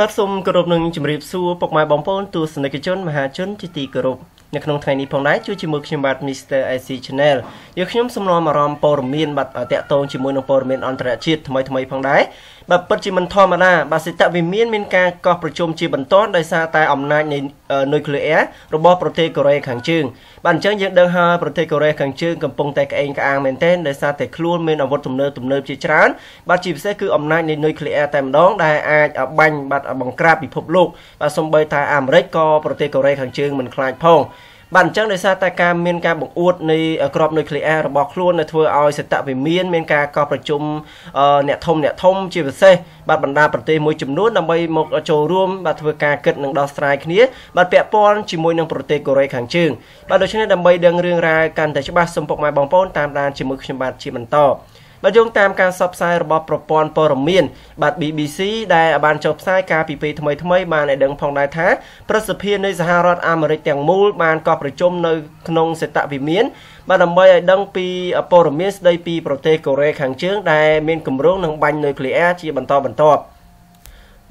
បាទសូមគោរពនឹងជម្រាបសួរពុកម៉ែបងប្អូនទស្សនិកជនមហាជនជាទីគោរពនៅក្នុងថ្ងៃនេះផងដែរជួយជាមួយខ្ញុំបាទ Mr IC Channel យើងខ្ញុំសំណុំអារម្មណ៍ព័ត៌មានបាទតាក់ទងជាមួយនឹងព័ត៌មានអន្តរជាតិថ្មីថ្មីផងដែរ បាទពិតជាមិនធម្មតាបាទសេតវិមានមានការកោះប្រជុំជាបន្តដោយសារតែអំណាចនៃនុយក្លេអ៊ែររបស់ប្រទេសកូរ៉េខាងជើងបាទអញ្ចឹងយើងដឹងហើយប្រទេសកូរ៉េខាងជើងកំពុងតែក្អេងក្អាងមែនទែនដោយសារតែខ្លួនមានអាវុធទំនើបទំនើបជាច្រើនបាទជាពិសេសគឺអំណាចនៃនុយក្លេអ៊ែរតែម្ដងដែលអាចបាញ់បាទបង្ក្រាបពិភពលោកបាទសូម្បីតែអាមេរិកក៏ប្រទេសកូរ៉េខាងជើងមិនខ្លាចផង បាទអញ្ចឹងដោយសារតែការមានការបង្អួតនៃក្របនុយក្លេអ៊ែររបស់ខ្លួននៅធ្វើឲ្យសតវិមានមានការកោះប្រជុំអ្នកធំអ្នកធំជាពិសេសបាទបណ្ដាប្រទេសមួយចំនួនដើម្បីមកចូលរួមបាទធ្វើការគិតនិងដោះស្រាយគ្នាបាទពាក់ព័ន្ធជាមួយនឹងប្រទេសកូរ៉េខាងជើងបាទដូច្នេះដើម្បីដឹងរឿងរ៉ាវកាន់តែច្បាស់សូមពុកម៉ែបងប្អូនតាមដានជាមួយខ្ញុំបាទជាបន្ត បាទយោងតាមការផ្សព្វផ្សាយរបស់ប្រព័ន្ធព័ត៌មានបាទ BBC ដែលបានចុះផ្សាយការពីពេលថ្មីថ្មីបានឲ្យដឹងផងដែរថាប្រសិទ្ធភាពនៃសហរដ្ឋអាមេរិកទាំងមូលបានកោះប្រជុំនៅក្នុងសេតវិមានបាទដើម្បីឲ្យដឹងពីព័ត៌មានស្ដីពីប្រទេសកូរ៉េខាងជើងដែលមានគម្រោងនឹងបាញ់នុយក្លេអ៊ែរជាបន្តបន្ទាប់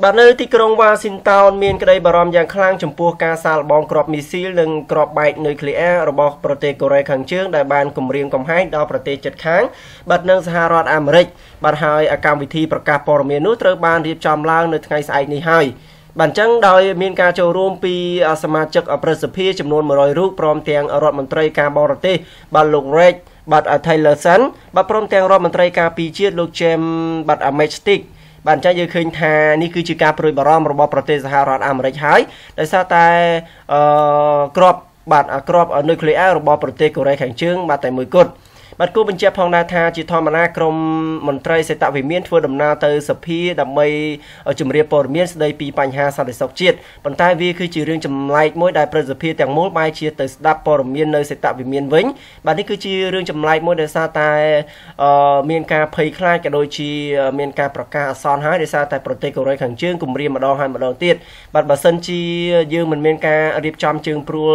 បាទនៅទីក្រុងវ៉ាស៊ីនតោនមានក្តីបារម្ភយ៉ាងខ្លាំងចំពោះការសាកល្បងគ្រាប់មីស៊ីលនិងគ្រាប់បែកនុយក្លេអ៊ែររបស់ប្រទេសកូរ៉េខាងជើងដែលបានគម្រាមកំហែងដល់ប្រទេសជិតខាងបាទនិងសហរដ្ឋអាមេរិកបាទហើយកម្មវិធីប្រកាសព័ត៌មាននោះត្រូវបានរៀបចំឡើងនៅថ្ងៃស្អែកនេះហើយបាទអញ្ចឹងដោយមានការចូលរួមពីសមាជិកប្រសិទ្ធិចំនួន100រូបព្រមទាំងរដ្ឋមន្ត្រីការបរទេសបាទលោក Reg បាទ Taylorson បាទព្រមទាំងរដ្ឋមន្ត្រីការពីជាតិលោក James បាទ Amestic បាទអញ្ចឹងយើងឃើញថានេះគឺជាការប្រួយបារម្ភរបស់ប្រទេសសហរដ្ឋអាមេរិកហើយដោយសារតែអឺក្របបាទក្របនុយក្លេអ៊ែររបស់ប្រទេសកូរ៉េខាងជើងបាទតែមួយគត់ បាទគូបញ្ជាក់ផងដែរថាជាធម្មតាក្រមមន្ត្រីសេតវិមានធ្វើដំណើរទៅសភាដើម្បីជម្រាបព័ត៌មានស្ដីពីបញ្ហាសន្តិសុខជាតិប៉ុន្តែវាគឺជារឿងចម្លែកមួយដែលប្រសិទ្ធភាពទាំងមូលបែរជាទៅស្ដាប់ព័ត៌មាននៅសេតវិមានវិញបាទនេះគឺជារឿងចម្លែកមួយដែលសារតែមានការភ័យខ្លាចក៏ដូចជាមានការប្រកាសអសន្នហើយដោយសារតែប្រទេសកូរ៉េខាងជើងគម្រាមម្ដងហើយម្ដងទៀតបាទបើសិនជាយើងមិនមានការរៀបចំជើងព្រួល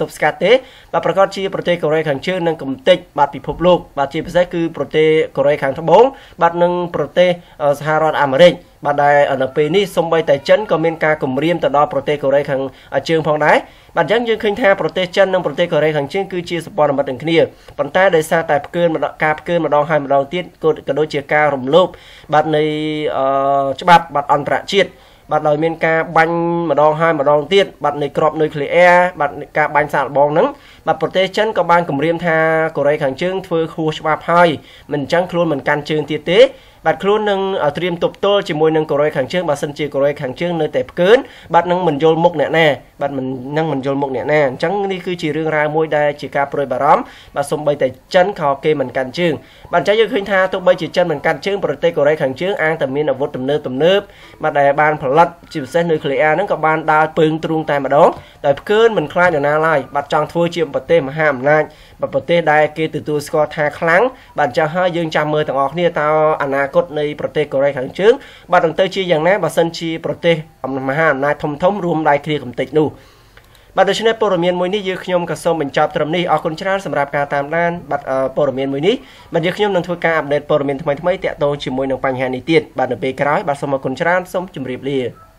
ទប់ស្កាត់ទេបាទប្រកាសជាប្រទេសកូរ៉េខាងជើងនឹងកំទេចបាទពិភពលោកបាទជាពិសេសគឺប្រទេសកូរ៉េខាងត្បូងបាទនិងប្រទេសសហរដ្ឋអាមេរិកបាទដែលនៅពេលនេះសូម្បីតែចិនក៏មានការគំរាមទៅដល់ប្រទេសកូរ៉េខាងជើងផងដែរបាទអញ្ចឹងយើងឃើញថាប្រទេសចិននិងប្រទេសកូរ៉េខាងជើងគឺជាសម្ព័ន្ធមិត្តនឹងគ្នាប៉ុន្តែដោយសារតែផ្កើនការផ្កើនម្ដងហើយម្ដងទៀតក៏ដូចជាការរំលោភបាទនៃច្បាប់បាទអន្តរជាតិ បាទដោយមានការបាញ់ម្ដងហើយម្ដងទៀតបាទនៃក្របនុយក្លេអ៊ែរបាទការបាញ់សាកល្បងហ្នឹងបាទប្រទេសចិនក៏បានគម្រាមថាកូរ៉េខាងជើងធ្វើខុសច្បាប់ហើយមិនអញ្ចឹងខ្លួនមិនកាន់ជើងទៀតទេ បាទខ្លួននឹងត្រៀមទប់ទល់ជាមួយនឹងកូរ៉េខាងជើងបើសិនជាកូរ៉េខាងជើងនៅតែផ្កើនបាទនឹងមិនយល់មុខអ្នកណាបាទមិននឹងមិនយល់មុខអ្នកណាអញ្ចឹងនេះគឺជារឿងរ៉ាវមួយដែលជាការប្រួយបារម្ភបាទសូម្បីតែចិនក៏គេមិនកាន់ជើងបាទអញ្ចឹងយើងឃើញថាទោះបីជាចិនមិនកាន់ជើងប្រទេសកូរ៉េខាងជើងអាងតែមានអាវុធទំនើបទំនើបបាទដែលបានផលិតជាពិសេសនៅក្លេអាហ្នឹងក៏បានដើរពើងទ្រូងតែម្ដងដោយផ្កើនមិនខ្លាចនរណាឡើយបាទចង់ធ្វើជាប្រទេសមហាអំណាចបាទប្រទេសដែលគេទទួលស្គាល់ថាខ្លាំងបាទអញ្ចឹងហើយយើងចាំមើលទាំងអស់គ្នាតើអនាគតនៃប្រទេសកូរ៉េខាងជើងបាទនឹងទៅជាយ៉ាងណាបើសិនជាប្រទេសមហាអំណាចធំធំរួមដៃគ្នាកំតិចនោះបាទដូច្នេះព័ត៌មានមួយនេះយើងខ្ញុំក៏សូមបញ្ចប់ត្រឹមនេះអរគុណច្រើនសម្រាប់ការតាមដានបាទព័ត៌មានមួយនេះបាទយើងខ្ញុំនឹងធ្វើការអាប់ដេតព័ត៌មានថ្មីៗតាក់ទងជាមួយនឹងបញ្ហានេះទៀតបាទនៅពេលក្រោយបាទសូមអរគុណច្រើនសូមជម្រាបលា